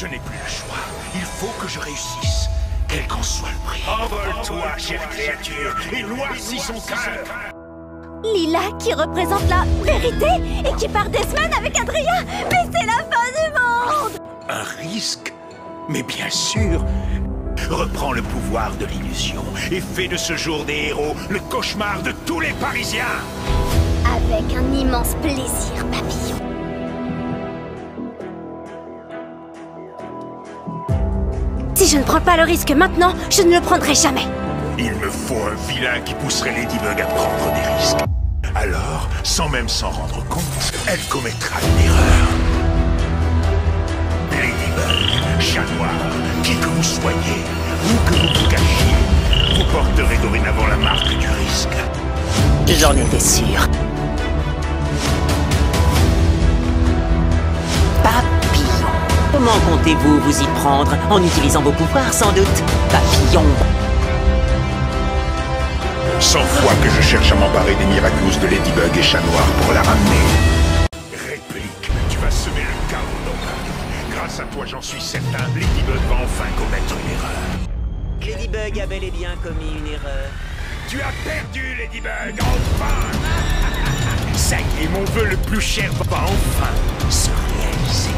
Je n'ai plus le choix. Il faut que je réussisse, quel qu'en soit le prix. Envole-toi, chère créature, et noircis son cœur Lila qui représente la vérité et qui part des semaines avec Adrien Mais c'est la fin du monde Un risque Mais bien sûr Reprends le pouvoir de l'illusion et fais de ce jour des héros le cauchemar de tous les Parisiens Avec un immense plaisir, papillon. Si je ne prends pas le risque maintenant, je ne le prendrai jamais. Il me faut un vilain qui pousserait Ladybug à prendre des risques. Alors, sans même s'en rendre compte, elle commettra une erreur. Ladybug, chat noir, qui que vous soyez, où que vous vous cachiez, vous porterez dorénavant la marque du risque. J'en étais sûr. Comment comptez-vous vous y prendre En utilisant vos pouvoirs, sans doute Papillon? Cent fois que je cherche à m'emparer des Miraculous de Ladybug et Chat Noir pour la ramener. Réplique, tu vas semer le chaos dans Paris. Grâce à toi, j'en suis certain, Ladybug va enfin commettre une erreur. Ladybug a bel et bien commis une erreur. Tu as perdu, Ladybug, enfin Ça y est, mon vœu le plus cher va enfin se réaliser.